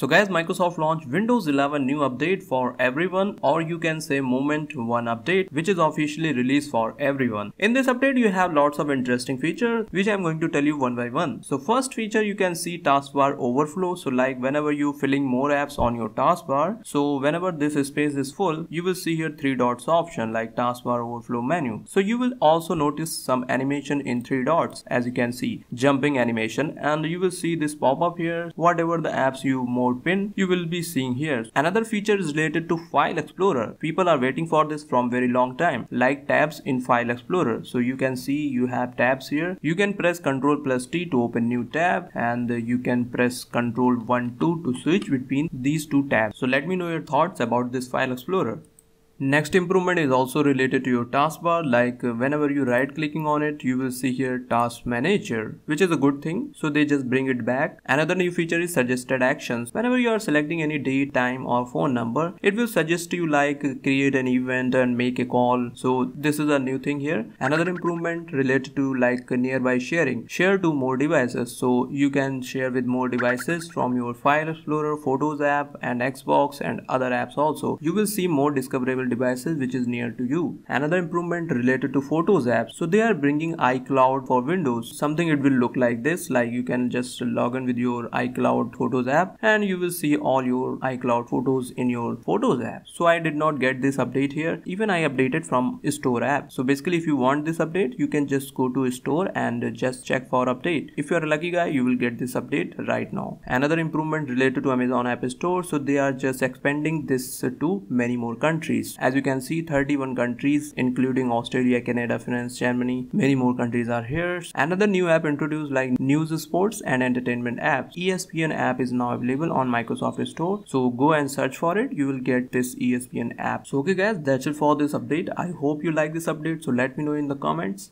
So guys, Microsoft launched Windows 11 new update for everyone or you can say Moment 1 update which is officially released for everyone. In this update you have lots of interesting features which I'm going to tell you one by one. So first feature you can see taskbar overflow. So like whenever you filling more apps on your taskbar, so whenever this space is full, you will see here three dots option like taskbar overflow menu. So you will also notice some animation in three dots as you can see jumping animation and you will see this pop up here whatever the apps you more mode pin you will be seeing here. Another feature is related to File Explorer. People are waiting for this from very long time like tabs in File Explorer. So you can see you have tabs here. You can press Ctrl plus T to open new tab and you can press Ctrl 1 2 to switch between these two tabs. So let me know your thoughts about this File Explorer. Next improvement is also related to your taskbar like uh, whenever you right clicking on it you will see here task manager which is a good thing so they just bring it back. Another new feature is suggested actions. Whenever you are selecting any date, time or phone number it will suggest you like create an event and make a call. So this is a new thing here. Another improvement related to like nearby sharing. Share to more devices so you can share with more devices from your file explorer, photos app and Xbox and other apps also. You will see more discoverable devices which is near to you. Another improvement related to Photos app. So they are bringing iCloud for Windows. Something it will look like this like you can just log in with your iCloud Photos app and you will see all your iCloud photos in your Photos app. So I did not get this update here. Even I updated from Store app. So basically if you want this update you can just go to Store and just check for update. If you are a lucky guy you will get this update right now. Another improvement related to Amazon App Store. So they are just expanding this to many more countries. As you can see 31 countries including Australia, Canada, France, Germany, many more countries are here. Another new app introduced like news, sports and entertainment apps. ESPN app is now available on Microsoft Store. So go and search for it. You will get this ESPN app. So okay guys that's it for this update. I hope you like this update. So let me know in the comments.